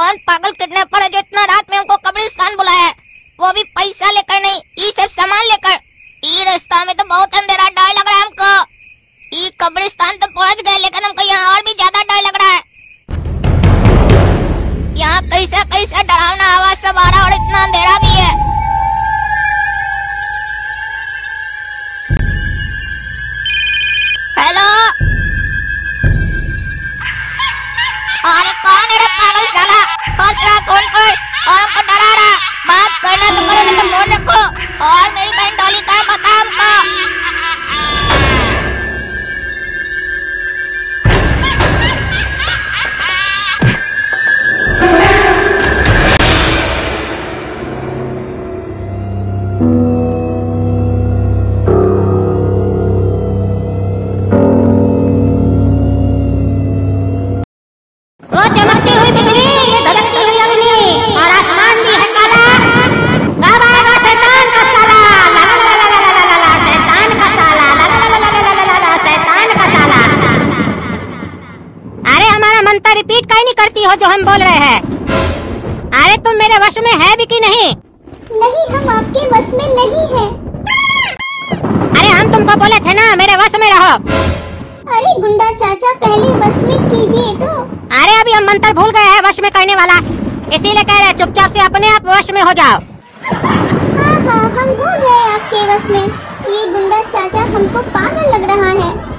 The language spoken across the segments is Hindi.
पागल हो जो हम बोल रहे हैं। अरे तुम मेरे वश में है भी कि नहीं? नहीं हम आपके बस में नहीं है। अरे हम तुमको बोले थे ना मेरे वश में रहो। अरे गुंडा चाचा पहले बस में कीजिए तो। अरे अभी हम मंत्र भूल गए हैं वश में करने वाला। इसीलिए कह रहे हैं चुपचाप से अपने आप वश में हो जाओ। हाँ हाँ हम हो गए आपके बस में। ये गुंडा चाचा हमको पागल लग रहा है।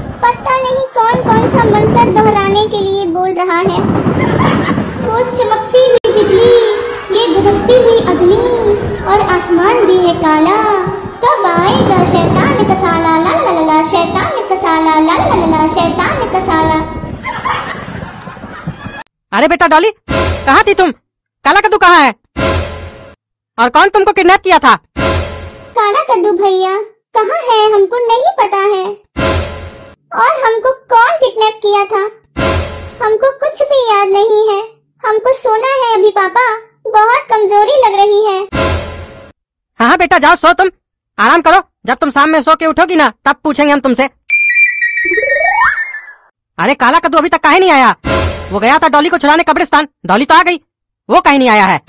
नहीं कौन कौन सा मंत्र दोहराने के लिए बोल रहा है? वो चमकती हुई बिजली ये धधकती हुई अग्नि और आसमान भी है काला। कब आएगा शैतान का साला? ला ला ला शैतान का साला ला ला ला ला शैतान का साला। अरे बेटा डॉली कहाँ थी तुम? काला कद्दू कहाँ है? और कौन तुमको किडनैप किया था? काला कद्दू भैया कहाँ है? हमको नहीं पता है। और हमको कौन किडनैप किया था? हमको कुछ भी याद नहीं है। हमको सोना है अभी, पापा। बहुत कमज़ोरी लग रही है। हाँ हाँ बेटा, जाओ, सो तुम। आराम करो। जब तुम शाम में सो के उठोगी ना, तब पूछेंगे हम तुमसे। अरे, काला कद्दू अभी तक काहे नहीं आया? वो गया था डॉली को छुड़ाने कब्रिस्तान। डॉली तो आ गई। वो कहीं नहीं आया है।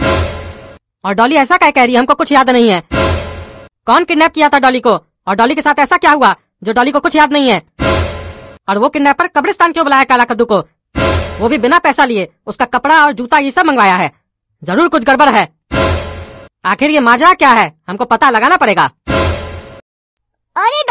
और डॉली ऐसा क्या कह रही है, हमको कुछ याद नहीं है। कौन किडनैप किया था डॉली को? और डॉली के साथ ऐसा क्या हुआ, जो डॉली को कुछ याद नहीं है? और वो किडनैपर कब्रिस्तान क्यों बुलाया काला कद्दू को? वो भी बिना पैसा लिए उसका कपड़ा और जूता ये सब मंगवाया है। ज़रूर कुछ गड़बड़ है। आखिर ये माजरा क्या है? हमको पता लगाना पड़ेगा। अरे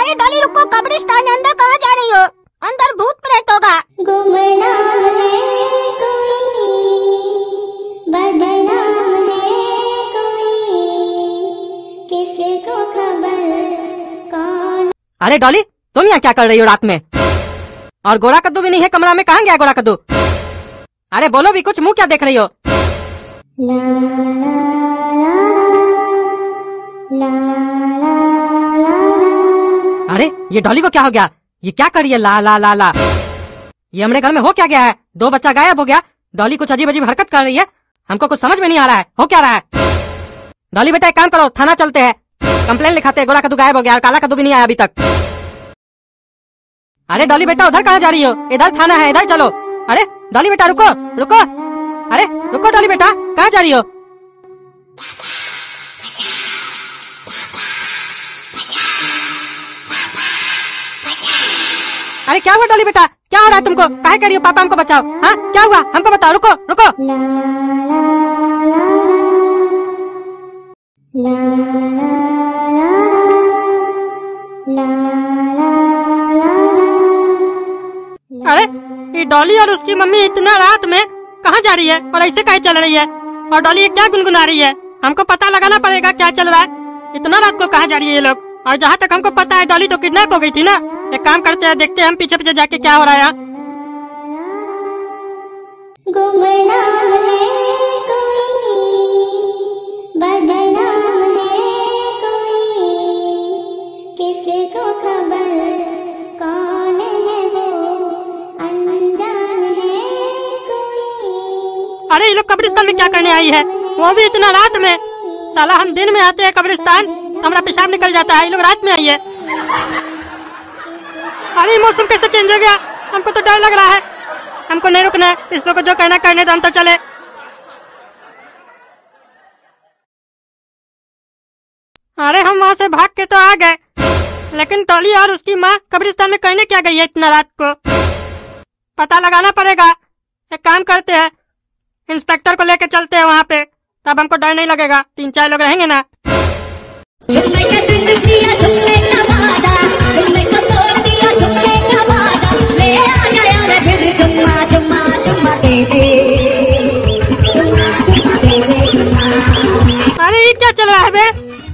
अरे डॉली रुको कब्रिस्तान अंदर कहाँ जा रही हो अंदर भूत प्रेत होगा है है अरे डॉली तुम यहाँ क्या कर रही हो रात में और गोरा कद्दू भी नहीं है कमरा में कहाँ गया गोरा कद्दू अरे बोलो भी कुछ मुँह क्या देख रही हो ला ला ला ला अरे, ये डॉली को क्या हो गया? ये क्या करिए ला ला ला ला। ये हमारे घर में हो क्या गया है? दो बच्चा गायब हो गया। डॉली कुछ अजीब अजीब हरकत कर रही है। हमको कुछ समझ में नहीं आ रहा है। हो क्या रहा है? डॉली बेटा, एक काम करो, थाना चलते हैं। कंप्लेन लिखाते हैं, गोरा कद्दू गायब हो गया और काला कद्दू भी नहीं आया अभी तक। अरे, डॉली बेटा, उधर कहाँ जा रही हो? इधर थाना है, इधर चलो। अरे, डॉली बेटा, रुको रुको। अरे, रुको डॉली बेटा, कहाँ जा रही हो? अरे क्या हुआ डॉली बेटा? क्या हो रहा है तुमको? काहे कर रही हो? पापा हमको बचाओ। हाँ? क्या हुआ? हमको बताओ, रुको रुको। अरे, ये डॉली और उसकी मम्मी इतना रात में कहाँ जा रही है? और ऐसे काहे चल रही है? और डॉली ये क्या गुनगुना रही है? हमको पता लगाना पड़ेगा क्या चल रहा है। इतना रात को कहा जा रही है ये लोग? और जहाँ तक हमको पता है, डॉली तो किडनैप हो गई थी ना? एक काम करते हैं देखते हैं हम पीछे पीछे जाके क्या हो रहा है यहाँ गुमनाम है कोई बदनाम है कोई। किसको खबर कौन है वो? अनजान है कोई। अरे ये लोग कब्रिस्तान में क्या करने आई है? वो भी इतना रात में। साला हम दिन में आते हैं कब्रिस्तान तो हमारा पेशाब निकल जाता है ये लोग रात में आई है। अरे, मौसम कैसे चेंज हो गया? हमको तो डर लग रहा है। हमको नहीं रुकना है। इस लोग को जो कहना करने तो हम तो चले। अरे, हम वहाँ से भाग के तो आ गए। लेकिन टॉली और उसकी माँ कब्रिस्तान में करने क्या गई है इतना रात को? पता लगाना पड़ेगा। एक काम करते हैं। इंस्पेक्टर को लेके चलते हैं वहाँ पे। तब हमको डर नहीं लगेगा। तीन चार लोग रहेंगे ना। क्या चल रहा है बे?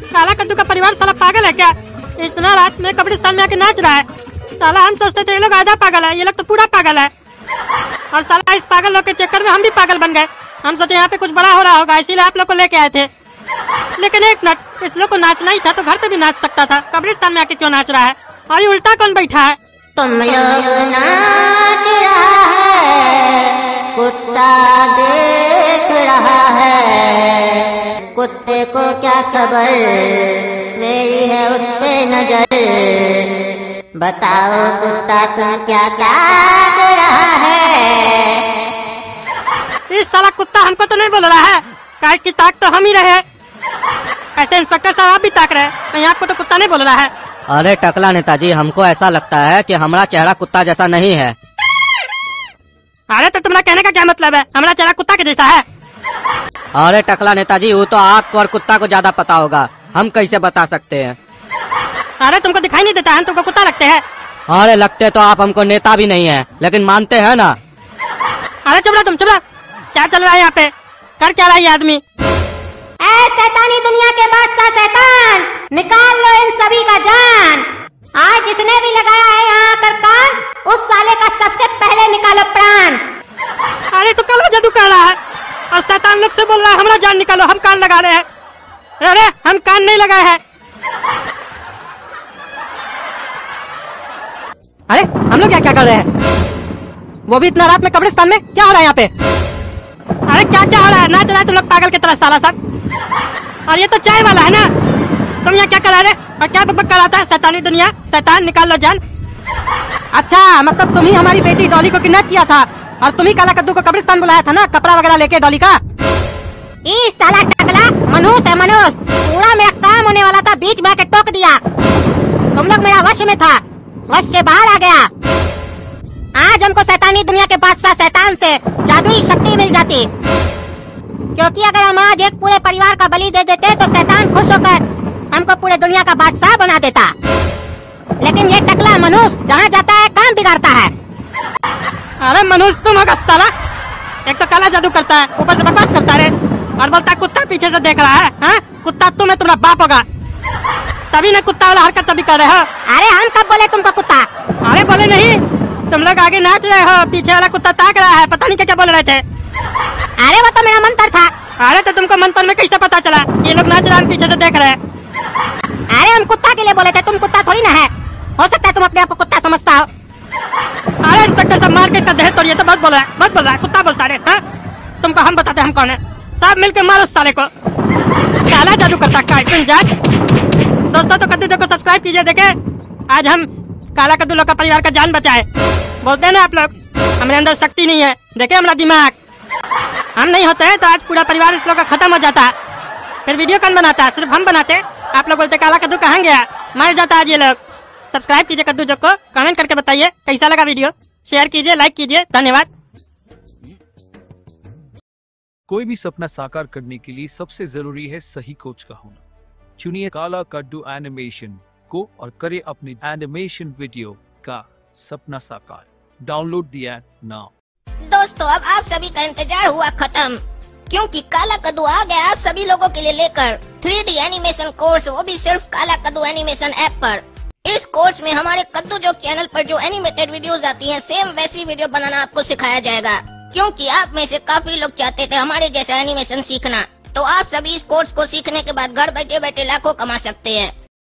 काला कद्दू का परिवार साला पागल है क्या? इतना रात में कब्रिस्तान में आके नाच रहा है। साला हम सोचते थे ये लोग आधा पागल है, ये लोग तो पूरा पागल है। और साला इस पागल लोग के चक्कर में हम भी पागल बन गए। हम सोचे यहाँ पे कुछ बड़ा हो रहा होगा, इसीलिए आप लोग को लेके आए थे। लेकिन एक मिनट, इस लोग को नाचना ही था तो घर पे भी नाच सकता था। कब्रिस्तान में आके क्यों नाच रहा है? और ये उल्टा कौन बैठा है? तुम लोग नाच रहा है, कुत्ता देख रहा है। कुत्ते को क्या खबर? मेरी है उस पे नज़र। बताओ कुत्ता तुम क्या क्या कर रहा है? इस साला कुत्ता हमको तो नहीं बोल रहा है। काट की ताक तो हम ही रहे। ऐसे इंस्पेक्टर साहब आप भी ताक रहे। हैं कहीं आपको तो कुत्ता नहीं बोल रहा है। अरे टकला नेताजी हमको ऐसा लगता है कि हमारा चेहरा कुत्ता जैसा नहीं है। अरे तो तुम्हारा कहने का क्या मतलब है? हमारा चेहरा कुत्ता के जैसा है। अरे टकला नेताजी वो तो आपको और कुत्ता को ज़्यादा पता होगा। हम कैसे बता सकते हैं? अरे तुमको दिखाई नहीं देता है तुमको कुत्ता लगते हैं। अरे लगते तो आप हमको नेता भी नहीं है लेकिन मानते हैं ना? अरे चुप रहा तुम चुप रहा। क्या चल रहा है यहाँ पे? कर क्या रहा है आदमी? शैतानी दुनिया के बादशाह शैतान निकाल लो इन सभी का जान। आज जिसने भी लगाया है यहाँ आकर कान उस साले का सबसे पहले निकालो प्राण। अरे तो कल जादू कर रहा है? और शैतान लोग से बोल रहा है, हमारा जान निकालो, हम कान लगा रहे हैं। अरे, हम कान नहीं लगाए हैं। अरे, हम लोग क्या क्या कर रहे हैं? वो भी इतना रात में कब्रिस्तान में क्या हो रहा है यहाँ पे? अरे क्या क्या हो रहा है? नाच रहा है तुम लोग पागल की तरह, साला सब और ये तो चाय वाला है ना? तुम यहाँ क्या करा रहे और क्या बकबक कराता है शैतानी दुनिया, शैतान, निकाल लो जान। अच्छा मतलब तुम ही हमारी बेटी डॉली को किडनैप किया था। और तुम ही काला कद्दू को कब्रिस्तान बुलाया था ना? कपड़ा वगैरह लेके डॉली का? साला टकला। मनुष्य है मनुष्य पूरा मेरा काम होने वाला था, बीच में टोक दिया। तुम लोग मेरा वश में था। वश से बाहर आ गया। आज हमको शैतानी दुनिया के बादशाह शैतान से जादुई शक्ति मिल जाती। क्योंकि अगर हम आज एक पूरे परिवार का बलि दे देते तो शैतान खुश होकर हमको पूरे दुनिया का बादशाह बना देता। लेकिन ये टकला मनुष्य जहाँ जाता है काम बिगाड़ता है? अरे मनोज तुम होगा साला एक तो काला जादू करता है ऊपर से बकवास करता है और बोलता है कुत्ता पीछे से देख रहा है हाँ? कुत्ता तुम है तुम्हारा बाप होगा। तभी ना कुत्ता वाला हरकत सभी कर रहे हो। अरे हम कब बोले तुमको कुत्ता? अरे बोले नहीं तुम लोग आगे नाच रहे हो पीछे वाला कुत्ता ताक रहा है पता नहीं क्या क्या बोल रहे थे। अरे वो तो मेरा मंत्र था। अरे तो तुमको मंत्र में कैसे पता चला? ये लोग नाच रहे हैं पीछे से देख रहे हैं। अरे हम कुत्ता के लिए बोले थे तुम कुत्ता थोड़ी ना है। हो सकता है तुम अपने आप को कुत्ता समझता हो। अरे इंस्पेक्टर सब मार के इसका देह तोड़िए तो बहुत बोल रहा है बहुत बोल रहा है कुत्ता बोलता है हाँ? तुमको हम बताते हम कौन है? सब मिलके मारो साले को। काला जादू करता जाट दोस्तों तो कद्दू को सब्सक्राइब कीजिए, देखे। आज हम काला कद्दू लोग का परिवार का जान बचाए। बोलते हैं ना आप लोग, हमारे अंदर शक्ति नहीं है। देखे हमारा दिमाग। हम नहीं होते हैं तो आज पूरा परिवार इस लोग का खत्म हो जाता। फिर वीडियो कौन बनाता? सिर्फ़ हम बनाते? आप लोग बोलते काला कद्दू कहाँ गया? मर जाता आज ये लोग। सब्सक्राइब कीजिए कद्दू जोक को कमेंट करके बताइए कैसा लगा वीडियो शेयर कीजिए लाइक कीजिए धन्यवाद। कोई भी सपना साकार करने के लिए सबसे ज़रूरी है सही कोच का होना। चुनिए काला कड्डू एनिमेशन को और करें अपने एनिमेशन वीडियो का सपना साकार। डाउनलोड द ऐप नाउ दोस्तों अब आप सभी का इंतज़ार हुआ खत्म। क्योंकि काला कद्दू आ गया आप सभी लोगों के लिए लेकर। थ्री एनिमेशन कोर्स वो भी सिर्फ़ काला कद्दू एनिमेशन ऐप पर। इस कोर्स में हमारे कद्दू जो चैनल पर जो एनिमेटेड वीडियोस आती हैं सेम वैसी वीडियो बनाना आपको सिखाया जाएगा। क्योंकि आप में से काफ़ी लोग चाहते थे हमारे जैसा एनिमेशन सीखना। तो आप सभी इस कोर्स को सीखने के बाद घर बैठे बैठे लाखों कमा सकते हैं।